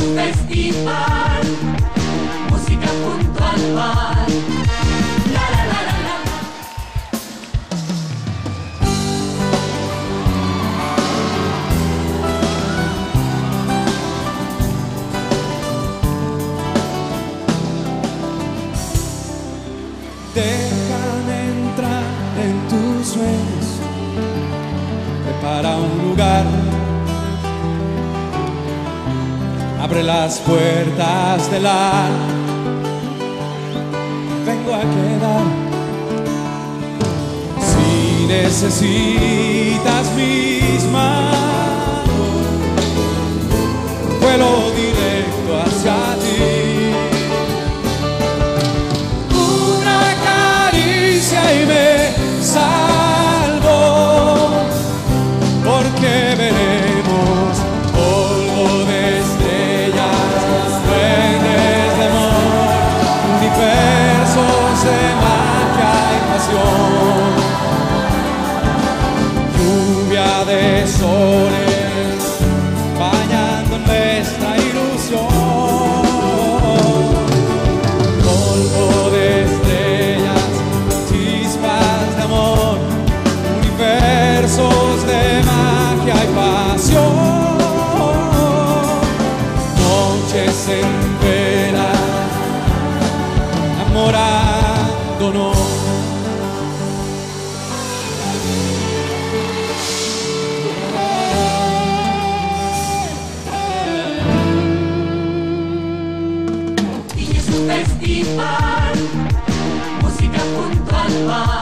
un festival, música junto al mar. La la la la la. Entrar en tus sueños. Prepara un lugar. Abre las puertas del alma. Vengo a quedar. Si manos. tesoros, bañando nuestra ilusión. Polvo de estrellas, chispas de amor, universos de magia y pasión. Noches en enteras, enamoradas. y pan, música junto al mar.